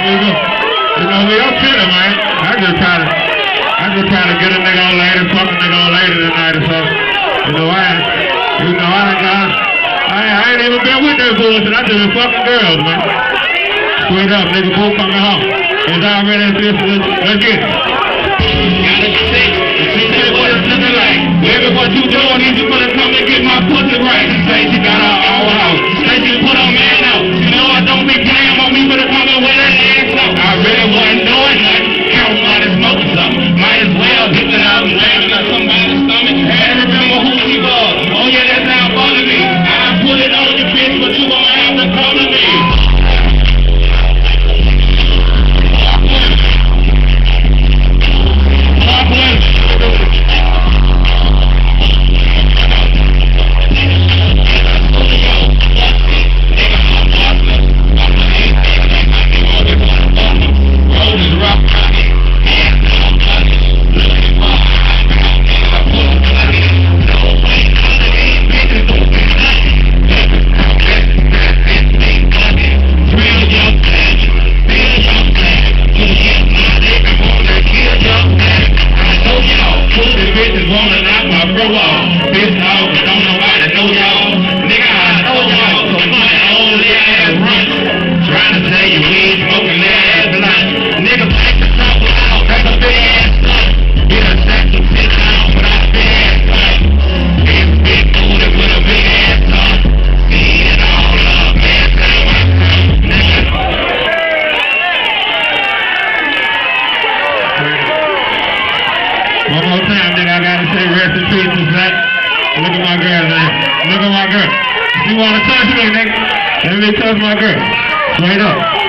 You know, you know, we kill him, man. I just try to, I just try to get a nigga all later, fuck a nigga all later tonight or something. You know, I, you know, I, I, I, I ain't even been with that bullshit. I just been fucking girls, man. Straight up, nigga, both coming home. Is I ready to this? Let's, let's get it. Gotta stick. She said what it's looking like. Baby, what you doing? You just gonna Córdoba. More time, nigga, I gotta say rest in peace to Zach. Look at my girl, man. Look at my girl. She wanna touch me, nigga. Let me touch my girl. Straight up.